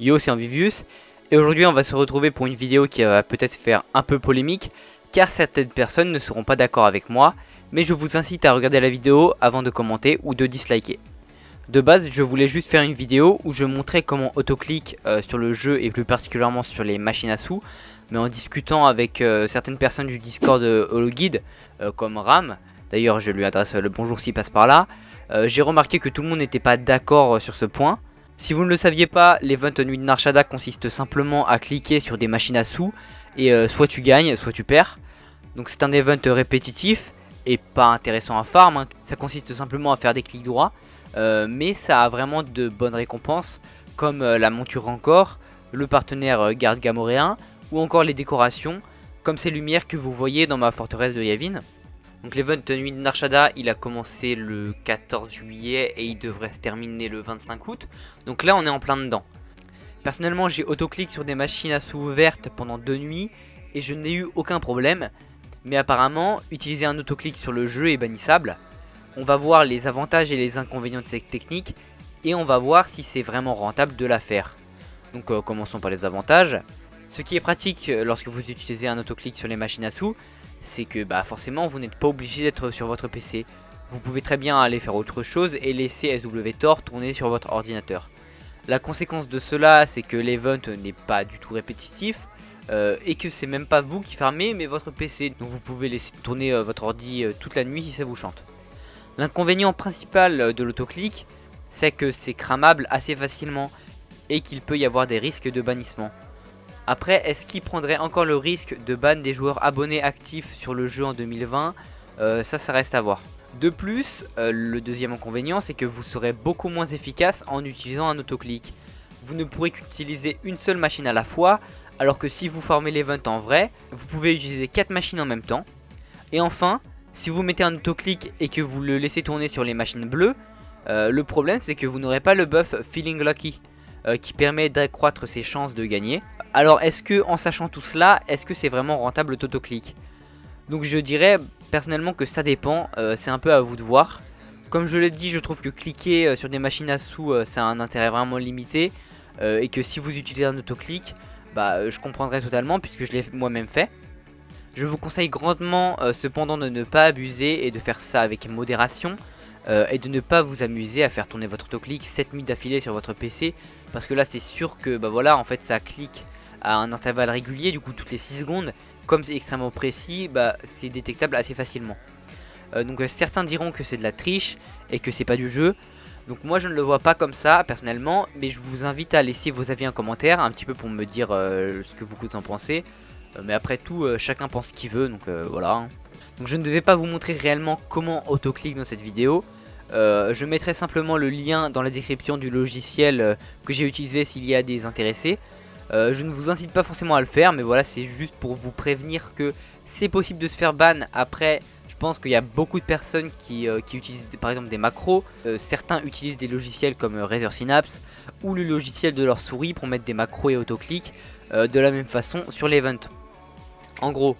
Yo c'est Envivius et aujourd'hui on va se retrouver pour une vidéo qui va peut-être faire un peu polémique car certaines personnes ne seront pas d'accord avec moi mais je vous incite à regarder la vidéo avant de commenter ou de disliker. De base je voulais juste faire une vidéo où je montrais comment autoclick euh, sur le jeu et plus particulièrement sur les machines à sous mais en discutant avec euh, certaines personnes du Discord de HoloGuide euh, comme Ram, d'ailleurs je lui adresse le bonjour s'il passe par là, j'ai remarqué que tout le monde n'était pas d'accord sur ce point si vous ne le saviez pas, l'event Nuit de Narshada consiste simplement à cliquer sur des machines à sous et euh, soit tu gagnes, soit tu perds. Donc c'est un event répétitif et pas intéressant à farm. Hein. Ça consiste simplement à faire des clics droits, euh, mais ça a vraiment de bonnes récompenses comme euh, la monture encore, le partenaire garde gamoréen ou encore les décorations comme ces lumières que vous voyez dans ma forteresse de Yavin. Donc l'event Nuit de Narshada, il a commencé le 14 juillet et il devrait se terminer le 25 août. Donc là, on est en plein dedans. Personnellement, j'ai autoclick sur des machines à sous ouvertes pendant deux nuits et je n'ai eu aucun problème. Mais apparemment, utiliser un autoclick sur le jeu est bannissable. On va voir les avantages et les inconvénients de cette technique et on va voir si c'est vraiment rentable de la faire. Donc euh, commençons par les avantages. Ce qui est pratique euh, lorsque vous utilisez un autoclick sur les machines à sous, c'est que bah, forcément vous n'êtes pas obligé d'être sur votre PC. Vous pouvez très bien aller faire autre chose et laisser SWTOR tourner sur votre ordinateur. La conséquence de cela, c'est que l'event n'est pas du tout répétitif euh, et que c'est même pas vous qui fermez mais votre PC. Donc vous pouvez laisser tourner euh, votre ordi euh, toute la nuit si ça vous chante. L'inconvénient principal de l'autoclick, c'est que c'est cramable assez facilement et qu'il peut y avoir des risques de bannissement. Après, est-ce qu'il prendrait encore le risque de ban des joueurs abonnés actifs sur le jeu en 2020 euh, Ça, ça reste à voir. De plus, euh, le deuxième inconvénient, c'est que vous serez beaucoup moins efficace en utilisant un autoclick. Vous ne pourrez qu'utiliser une seule machine à la fois, alors que si vous formez l'event en vrai, vous pouvez utiliser 4 machines en même temps. Et enfin, si vous mettez un autoclick et que vous le laissez tourner sur les machines bleues, euh, le problème c'est que vous n'aurez pas le buff Feeling Lucky, qui permet d'accroître ses chances de gagner. Alors est-ce que en sachant tout cela, est-ce que c'est vraiment rentable l'autoclick Donc je dirais personnellement que ça dépend, euh, c'est un peu à vous de voir. Comme je l'ai dit, je trouve que cliquer euh, sur des machines à sous, euh, c'est un intérêt vraiment limité. et que si vous utilisez un autoclick, bah je comprendrais totalement puisque je l'ai moi-même fait. Je vous conseille grandement cependant de ne pas abuser et de faire ça avec modération. Et de ne pas vous amuser à faire tourner votre autoclick 7 minutes d'affilée sur votre PC parce que là c'est sûr que bah voilà en fait ça clique à un intervalle régulier, du coup toutes les 6 secondes. Comme c'est extrêmement précis, bah, c'est détectable assez facilement. Euh, donc euh, certains diront que c'est de la triche et que c'est pas du jeu. Donc moi je ne le vois pas comme ça personnellement, mais je vous invite à laisser vos avis en commentaire, un petit peu pour me dire euh, ce que vous en pensez. mais après tout, chacun pense ce qu'il veut, donc voilà. Hein. Donc je ne devais pas vous montrer réellement comment autoclick dans cette vidéo. Je mettrai simplement le lien dans la description du logiciel que j'ai utilisé s'il y a des intéressés. Euh, je ne vous incite pas forcément à le faire, mais voilà, c'est juste pour vous prévenir que c'est possible de se faire ban. Après, je pense qu'il y a beaucoup de personnes qui, euh, utilisent par exemple des macros. Euh, certains utilisent des logiciels comme Razer Synapse ou le logiciel de leur souris pour mettre des macros et autoclick de la même façon sur l'event. En gros,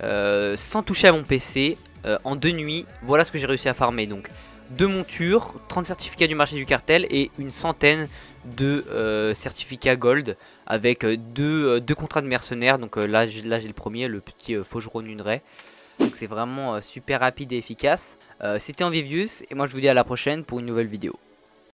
sans toucher à mon PC, en deux nuits, voilà ce que j'ai réussi à farmer. Donc, deux montures, 30 certificats du marché du cartel et une centaine de certificats gold avec euh, euh, deux, contrats de mercenaires. Donc euh, là, j'ai le premier, le petit faucheron Nunray. Donc c'est vraiment super rapide et efficace. C'était Envivius et moi je vous dis à la prochaine pour une nouvelle vidéo.